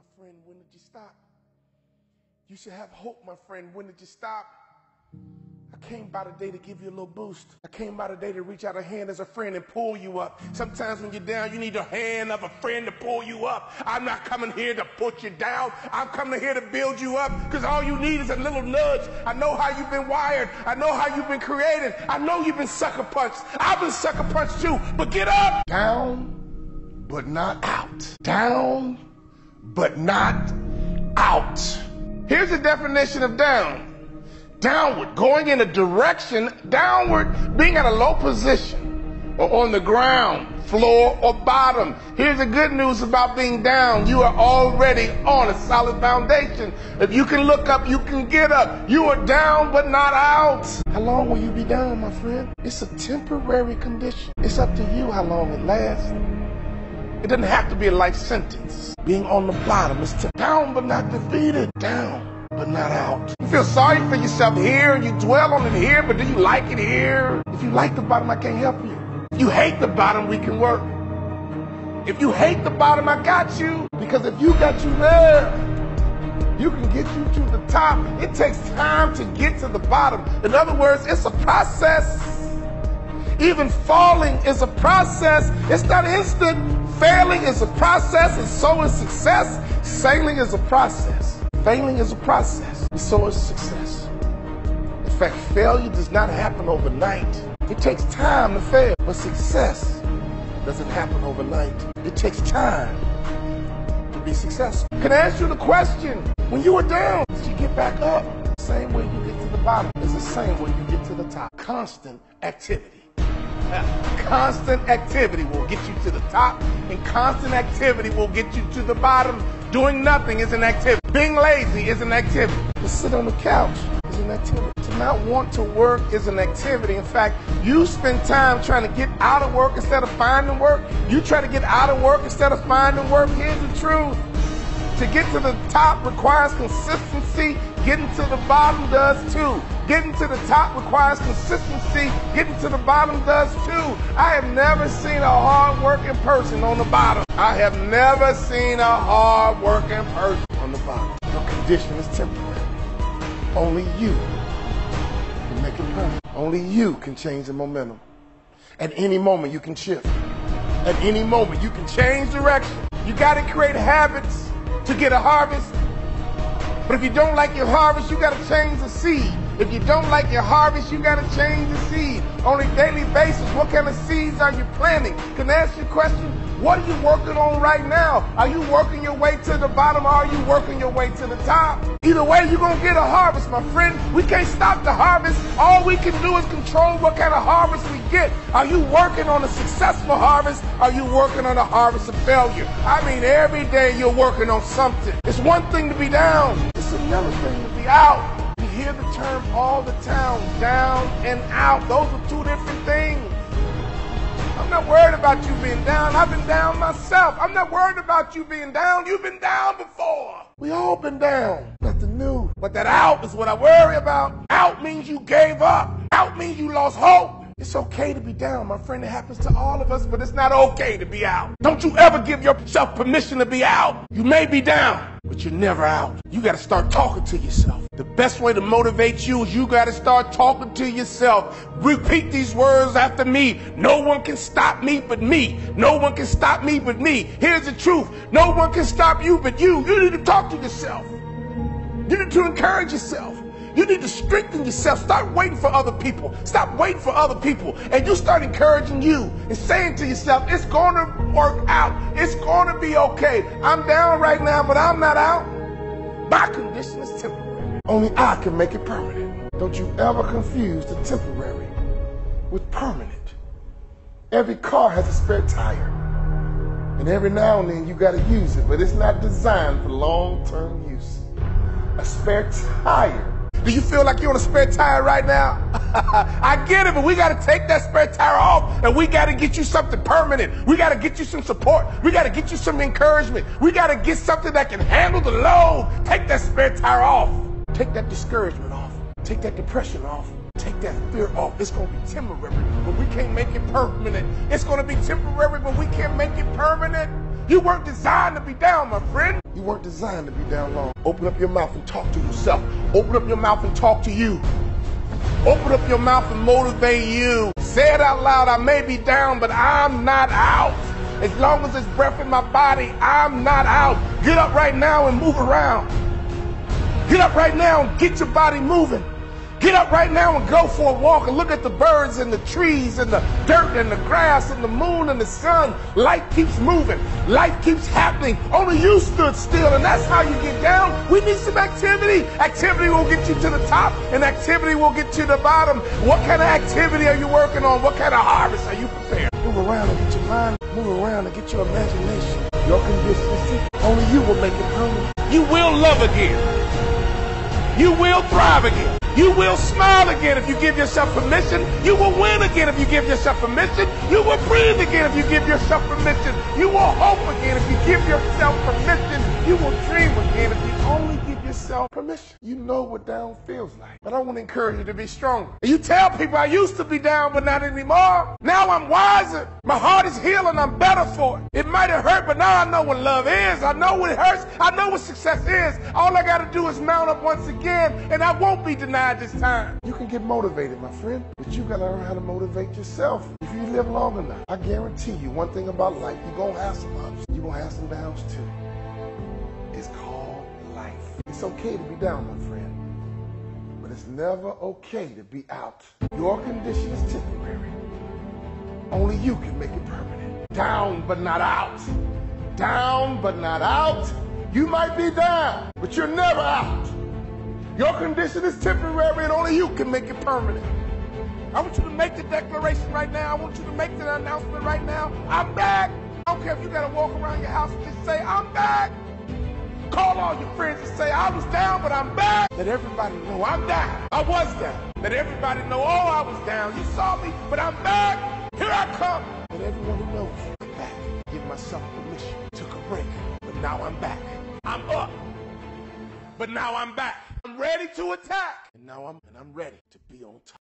my friend. When did you stop? You should have hope, my friend. When did you stop? I came by today to give you a little boost. I came by today to reach out a hand as a friend and pull you up. Sometimes when you're down, you need a hand of a friend to pull you up. I'm not coming here to put you down. I'm coming here to build you up because all you need is a little nudge. I know how you've been wired. I know how you've been created. I know you've been sucker punched. I've been sucker punched too. But get up. Down, but not out. Down, but not out. Here's the definition of down downward, going in a direction downward, being at a low position or on the ground, floor, or bottom. Here's the good news about being down. You are already on a solid foundation. If you can look up, you can get up. You are down but not out. How long will you be down, my friend? It's a temporary condition. It's up to you how long it lasts. It doesn't have to be a life sentence. Being on the bottom is to down but not defeated. Down but not out. You feel sorry for yourself here and you dwell on it here, but do you like it here? If you like the bottom, I can't help you. If you hate the bottom, we can work. If you hate the bottom, I got you. Because if you got you there, you can get you to the top. It takes time to get to the bottom. In other words, it's a process. Even falling is a process. It's not instant. Failing is a process, and so is success. Sailing is a process. Failing is a process, and so is success. In fact, failure does not happen overnight. It takes time to fail, but success doesn't happen overnight. It takes time to be successful. Can I ask you the question? When you were down, did you get back up? The same way you get to the bottom is the same way you get to the top. Constant activity. Constant activity will get you to the top, and constant activity will get you to the bottom. Doing nothing is an activity. Being lazy is an activity. To sit on the couch is an activity. To not want to work is an activity. In fact, you spend time trying to get out of work instead of finding work. You try to get out of work instead of finding work. Here's the truth. To get to the top requires consistency. Getting to the bottom does too. Getting to the top requires consistency. Getting to the bottom does too. I have never seen a hard working person on the bottom. I have never seen a hard working person on the bottom. Your condition is temporary. Only you can make it permanent. Only you can change the momentum. At any moment, you can shift. At any moment, you can change direction. You got to create habits to get a harvest. But if you don't like your harvest, you got to change the seed. If you don't like your harvest, you got to change the seed. On a daily basis, what kind of seeds are you planting? Can I ask you a question? What are you working on right now? Are you working your way to the bottom or are you working your way to the top? Either way, you're going to get a harvest, my friend. We can't stop the harvest. All we can do is control what kind of harvest we get. Are you working on a successful harvest? Are you working on a harvest of failure? I mean, every day you're working on something. It's one thing to be down. It's another thing to be out. You hear the term all the time, down and out. Those are two different things. I'm not worried about you being down. I've been down myself. I'm not worried about you being down. You've been down before. We all been down. Nothing new. But that out is what I worry about. Out means you gave up. Out means you lost hope. It's okay to be down, my friend. It happens to all of us, but it's not okay to be out. Don't you ever give yourself permission to be out. You may be down, but you're never out. You got to start talking to yourself. The best way to motivate you is you got to start talking to yourself. Repeat these words after me. No one can stop me but me. No one can stop me but me. Here's the truth. No one can stop you but you. You need to talk to yourself. You need to encourage yourself. You need to strengthen yourself. Start waiting for other people. Stop waiting for other people. And you start encouraging you and saying to yourself, it's going to work out. It's going to be okay. I'm down right now, but I'm not out. My condition is temporary. Only I can make it permanent. Don't you ever confuse the temporary with permanent. Every car has a spare tire. And every now and then you got to use it, but it's not designed for long term use. A spare tire do you feel like you're on a spare tire right now? I get it, but we got to take that spare tire off and we got to get you something permanent. We got to get you some support. We got to get you some encouragement. We got to get something that can handle the load. Take that spare tire off. Take that discouragement off. Take that depression off. Take that fear off. It's going to be temporary, but we can't make it permanent. It's going to be temporary, but we can't make it permanent. You weren't designed to be down, my friend. You weren't designed to be down long. Open up your mouth and talk to yourself. Open up your mouth and talk to you. Open up your mouth and motivate you. Say it out loud. I may be down, but I'm not out. As long as there's breath in my body, I'm not out. Get up right now and move around. Get up right now and get your body moving. Get up right now and go for a walk and look at the birds and the trees and the dirt and the grass and the moon and the sun. Life keeps moving. Life keeps happening. Only you stood still and that's how you get down. We need some activity. Activity will get you to the top and activity will get you to the bottom. What kind of activity are you working on? What kind of harvest are you preparing? Move around and get your mind. Move around and get your imagination. Your conditions. Only you will make it permanent. You will love again. You will thrive again. You will smile again if you give yourself permission. You will win again if you give yourself permission. You will breathe again if you give yourself permission. You will hope again if you give yourself permission. You will dream yourself permission. You know what down feels like. But I want to encourage you to be stronger. You tell people I used to be down, but not anymore. Now I'm wiser. My heart is healing. I'm better for it. It might have hurt, but now I know what love is. I know what it hurts. I know what success is. All I got to do is mount up once again, and I won't be denied this time. You can get motivated, my friend, but you got to learn how to motivate yourself. If you live long enough, I guarantee you one thing about life, you're going to have some ups. You're going to have some downs too. It's called. It's okay to be down, my friend, but it's never okay to be out. Your condition is temporary. Only you can make it permanent. Down, but not out. Down, but not out. You might be down, but you're never out. Your condition is temporary and only you can make it permanent. I want you to make the declaration right now. I want you to make the announcement right now. I'm back. I don't care if you got to walk around your house and just say, I'm back. Call all your friends and say, I was down, but I'm back. Let everybody know I'm down. I was down. Let everybody know, oh, I was down. You saw me, but I'm back. Here I come. Let everyone who knows I'm back. Give myself permission. Took a break, but now I'm back. I'm up, but now I'm back. I'm ready to attack. And now I'm and I'm ready to be on top.